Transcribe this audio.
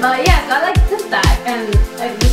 But yeah, so I like this that and I